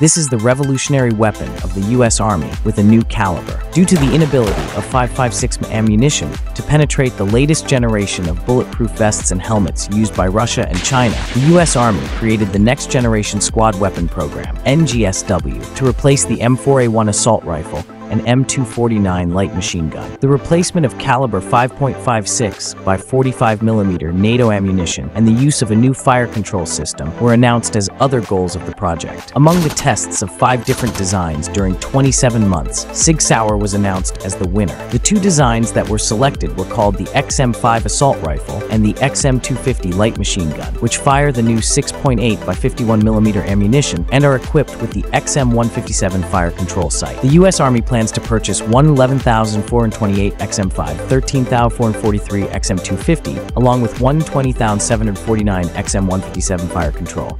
This is the revolutionary weapon of the U.S. Army with a new caliber. Due to the inability of 5.56 ammunition to penetrate the latest generation of bulletproof vests and helmets used by Russia and China, the U.S. Army created the Next Generation Squad Weapon Program, NGSW, to replace the M4A1 assault rifle an M249 light machine gun. The replacement of caliber 5.56 by 45mm NATO ammunition and the use of a new fire control system were announced as other goals of the project. Among the tests of five different designs during 27 months, Sig Sauer was announced as the winner. The two designs that were selected were called the XM5 assault rifle and the XM250 light machine gun, which fire the new 6.8 by 51mm ammunition and are equipped with the XM157 fire control sight. The U.S. Army plans plans to purchase one 11,428 XM5, 13,443 XM250, along with one 20,749 XM157 fire control.